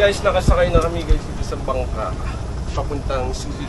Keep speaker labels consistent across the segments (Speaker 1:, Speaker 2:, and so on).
Speaker 1: guys, nakasakay na kami guys dito sa bangka. Papuntang Subic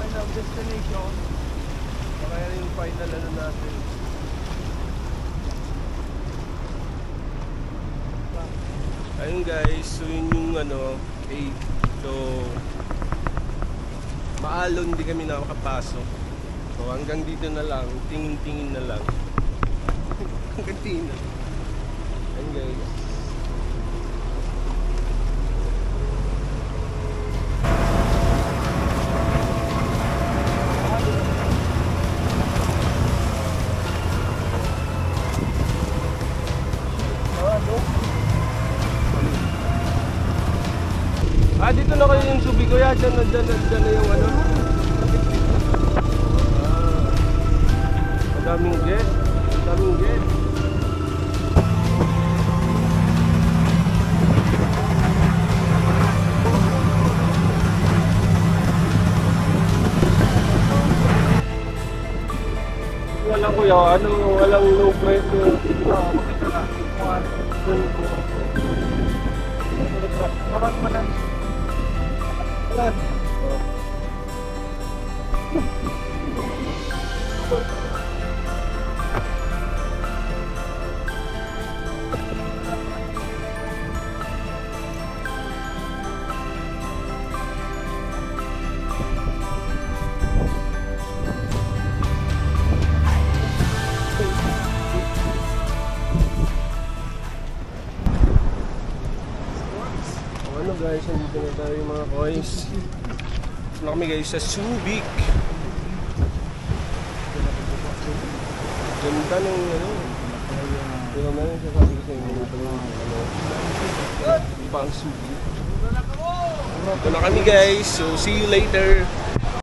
Speaker 1: final destination. Baka yan yung final ano natin. Ayun guys, so yun yung ano, 8. So, maalon di kami nakakapasok. So hanggang dito na lang, tingin-tingin na lang. hanggang tingin na lang. Ayun guys. Na kayo yung subi ko ya. Diyan na, dyan, na, dyan na yung ano. Ah, madaming jet. Madaming jet. Walang kuya, ano, walang low pressure. Ah, makita lang. Kapag manan. 对。Guys, nandito na tayo yung mga coins. Ito na kami guys sa Subic. Ganda ng ano. Ito naman yung sasabi ko sa inyo. Ano. Pang Subic. Ito na kami guys. So see you later.